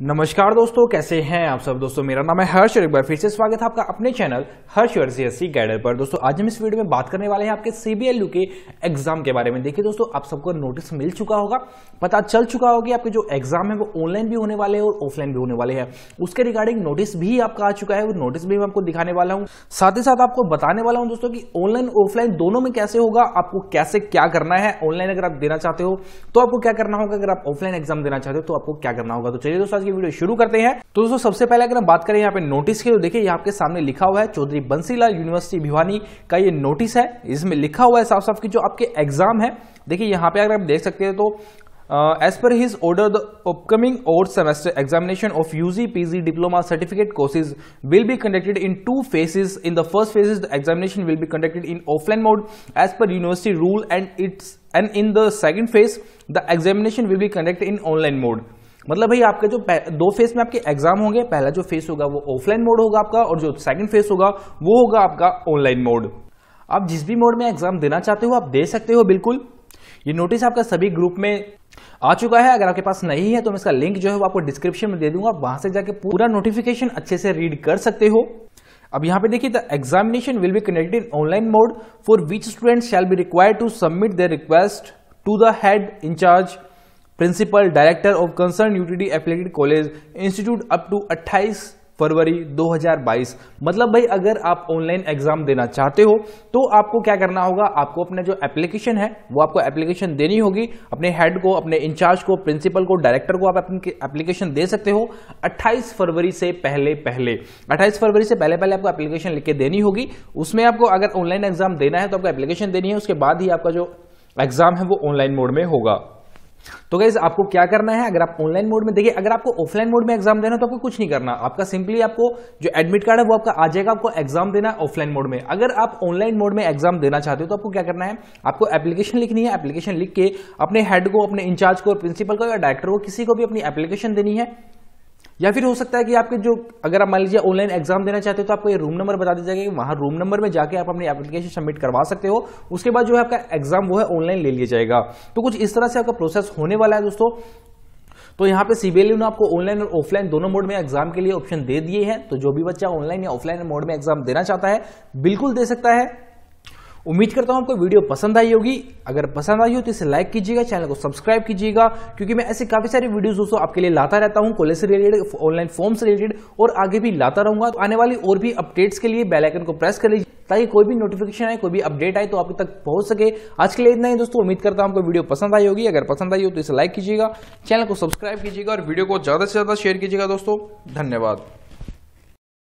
नमस्कार दोस्तों, कैसे हैं आप सब दोस्तों? मेरा नाम है हर्ष और एक बार फिर से स्वागत है आपका अपने चैनल हर्ष और सीएससी गाइडर पर। दोस्तों, आज हम इस वीडियो में बात करने वाले हैं आपके सीबीएलयू के एग्ज़ाम के बारे में। देखिए दोस्तों, आप सबको नोटिस मिल चुका होगा, पता चल चुका होगा आपके जो एग्ज़ाम है वो ऑनलाइन भी होने वाले हैं और ऑफलाइन भी होने वाले हैं। उसके रिगार्डिंग नोटिस भी आपका आ चुका है, वो नोटिस भी मैं आपको दिखाने वाला हूँ। साथ ही साथ आपको बताने वाला हूँ दोस्तों की ऑनलाइन ऑफलाइन दोनों में कैसे होगा, आपको कैसे क्या करना है। ऑनलाइन अगर आप देना चाहते हो तो आपको क्या करना होगा? अगर आप ऑफलाइन एग्ज़ाम देना चाहते हो तो आपको क्या करना होगा? तो चलिए दोस्तों की वीडियो शुरू करते हैं। तो दोस्तों, सबसे पहले अगर हम बात करें यहाँ पे नोटिस की तो देखिए यहाँ आपके सामने लिखा हुआ है, चौधरी बंसीलाल यूनिवर्सिटी भिवानी का ये नोटिस है। इसमें लिखा हुआ है साफ़ साफ़ की जो आपके एग्ज़ाम है, देखिए यहाँ पे अगर आप देख सकते हैं तो as per his order the upcoming odd semester examination of UG PG diploma certificate courses will be conducted in two phases in the first phase the examination will be conducted in offline mode as per university rule and it's and in the second phase the examination will be conducted in online mode मतलब भाई आपके जो दो face में आपके exam होंगे, पहला जो फेस होगा वो ऑफलाइन मोड होगा आपका और जो सेकंड फेस होगा वो होगा आपका ऑनलाइन मोड आप जिस भी मोड में एग्ज़ाम देना चाहते हो, आप दे सकते हो बिल्कुल। ये नोटिस आपका सभी ग्रुप में आ चुका है। अगर आपके पास नहीं है तो मैं इसका लिंक जो है वो आपको डिस्क्रिप्शन में दे दूँगा। वहाँ से जाके पूरा नोटिफिकेशन अच्छे से रीड कर सकते हो। अब यहाँ पे देखिए the examination will be connected online mode for which student shall be required to submit the request to the head incharge principal director of concern UTD affiliated college institute up to 28 February 2022 मतलब भाई, अगर आप online exam देना चाहते हो तो आपको क्या करना होगा? आपको अपना जो एप्लीकेशन है, वो आपको एप्लीकेशन देनी होगी। अपने हेड को, अपने इंचार्ज को, प्रिंसिपल को, डायरेक्टर को आप अपनी एप्लीकेशन दे सकते हो 28 फरवरी से पहले पहले। 28 फरवरी से पहले पहले आपको एप्लीकेशन लिख के देनी होगी। उसमें आपको अगर ऑनलाइन एग्ज़ाम देना है तो आपको एप्लीकेशन देनी है। उसके बाद ही आपका जो एग्ज़ाम है, वो ऑनलाइन मोड में होगा। तो गाइज़ आपको क्या करना है? अगर आप ऑनलाइन मोड में, देखिए, अगर आपको ऑफलाइन मोड में एग्ज़ाम देना तो आपको कुछ नहीं करना। आपका सिंपली आपको जो एडमिट कार्ड है, वो आपका आ जाएगा, आपको एग्ज़ाम देना है ऑफलाइन मोड में। अगर आप ऑनलाइन मोड में एग्ज़ाम देना चाहते हो तो आपको क्या करना है? आपको एप्लीकेशन लिखनी है। एप्लीकेशन लिख के अपने हेड को, अपने इंचार्ज को प्रिंसिपल को, या डायरेक्टर को, किसी को भी अपनी एप्लीकेशन देनी है। या फिर हो सकता है कि आपके जो, अगर आप मान लीजिए ऑनलाइन एग्ज़ाम देना चाहते हो तो आपको ये रूम नंबर बता दिया जाएगा कि वहाँ रूम नंबर में जाके आप अपनी एप्लीकेशन सबमिट करवा सकते हो। उसके बाद जो है आपका एग्ज़ाम वो है ऑनलाइन ले लिया जाएगा। तो कुछ इस तरह से आपका प्रोसेस होने वाला है दोस्तों। तो यहाँ पे सीबीएलयू ने आपको ऑनलाइन और ऑफलाइन दोनों मोड में एग्ज़ाम के लिए ऑप्शन दे दिए हैं। तो जो भी बच्चा ऑनलाइन या ऑफलाइन मोड में एग्ज़ाम देना चाहता है, बिल्कुल दे सकता है। उम्मीद करता हूँ आपको वीडियो पसंद आई होगी। अगर पसंद आई हो तो इसे लाइक कीजिएगा चैनल को सब्सक्राइब कीजिएगा, क्योंकि मैं ऐसे काफ़ी सारी वीडियोस दोस्तों आपके लिए लाता रहता हूँ कॉलेज से रिलेटेड ऑनलाइन फॉर्म से रिलेटेड और आगे भी लाता रहूँगा। तो आने वाली और भी अपडेट्स के लिए बेलाइकन को प्रेस कर लीजिए, ताकि कोई भी नोटिफिकेशन आए, कोई भी अपडेट आए तो आप तक पहुँच सके। आज के लिए इतना ही दोस्तों, उम्मीद करता हूँ आपको वीडियो पसंद आई होगी। अगर पसंद आई हो तो इसे लाइक कीजिएगा चैनल को सब्सक्राइब कीजिएगा, और वीडियो को ज़्यादा से ज़्यादा शेयर कीजिएगा दोस्तों। धन्यवाद।